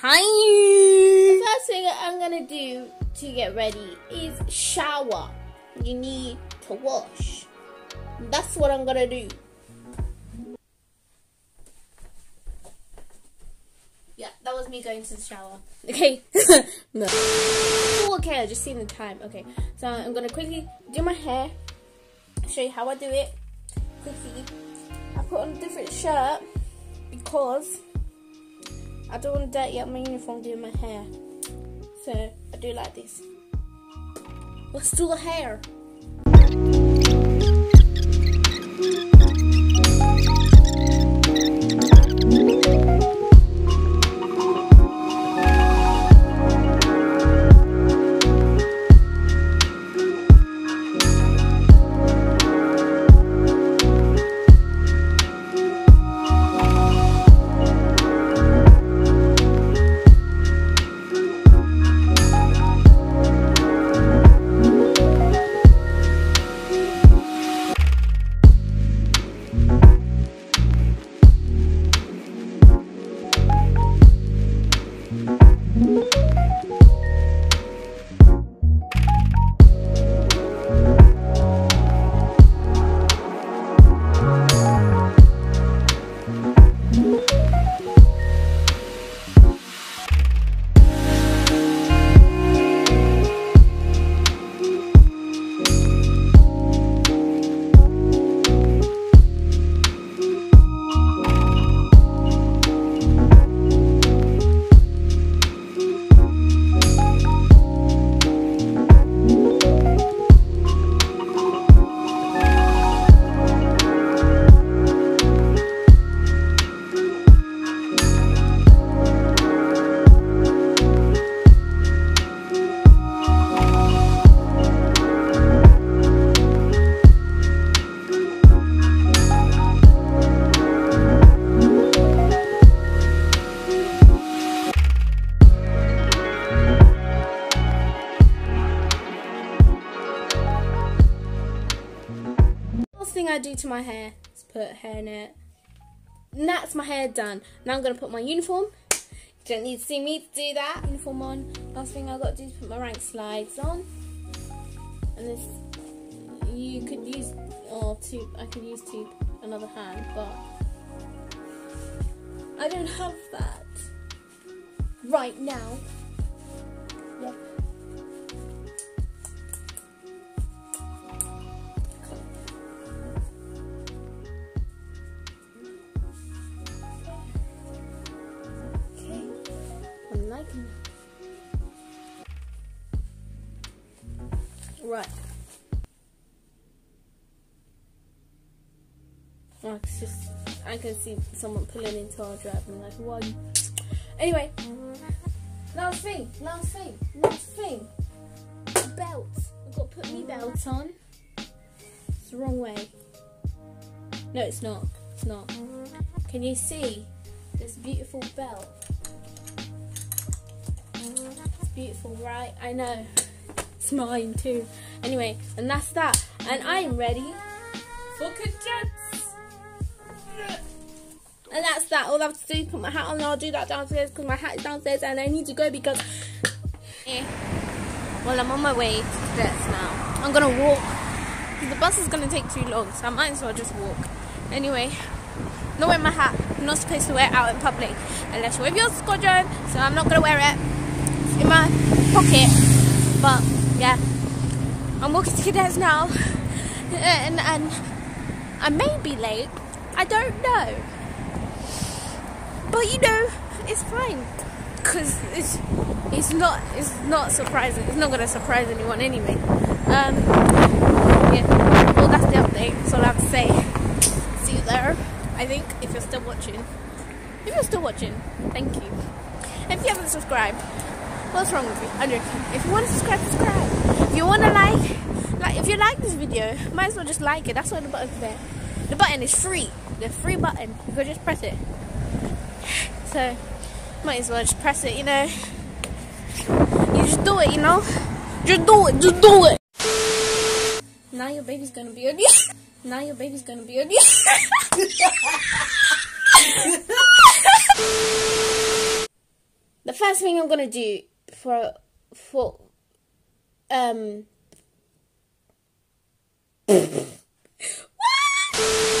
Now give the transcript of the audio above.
Hi. The first thing I'm gonna do to get ready is shower. You need to wash. That's what I'm gonna do. Yeah, that was me going to the shower. Okay. no. Oh, okay, I just seen the time. Okay, so I'm gonna quickly do my hair. Show you how I do it. Quickly, I put on a different shirt because I don't want to dirty up my uniform doing my hair. So I do like this. Let's do the hair. Thing I do to my hair is put hair in it. And that's my hair done. Now I'm gonna put my uniform. You don't need to see me to do that. Uniform on. Last thing I've got to do is put my rank slides on. And this, you could use, or two, I could use two, another hand, but I don't have that right now. Right. Oh, it's just, I can see someone pulling into our drive and like, why? Anyway, last thing, last thing, last thing. Belt. I've got to put me belt on. It's the wrong way. No, it's not. It's not. Can you see this beautiful belt? It's beautiful, right? I know. It's mine too. Anyway, and that's that. And I am ready for cadets. And that's that. All I have to do is put my hat on and I'll do that downstairs because my hat is downstairs and I need to go because. Eh. Well, I'm on my way to cadets now. I'm gonna walk. The bus is gonna take too long, so I might as well just walk. Anyway, not wearing my hat. I'm not supposed to wear it out in public unless you're with your squadron, so I'm not gonna wear it. In my pocket. But yeah, I'm walking to cadets now, and and I may be late. I don't know, but you know, it's fine because it's it's not it's not surprising. It's not gonna surprise anyone anyway. Um, yeah. Well, that's the update. That's all I have to say. See you there. I think if you're still watching, if you're still watching, thank you. If you haven't subscribed, what's wrong with me? Joking. If you want to subscribe, subscribe. If you want to like, like if you like this video, might as well just like it. That's why the button's there. The button is free. The free button. You can just press it. So, might as well just press it. You know, you just do it. You know, just do it. Just do it. Now your baby's gonna be you. Now your baby's gonna be you. the first thing I'm gonna do for for um.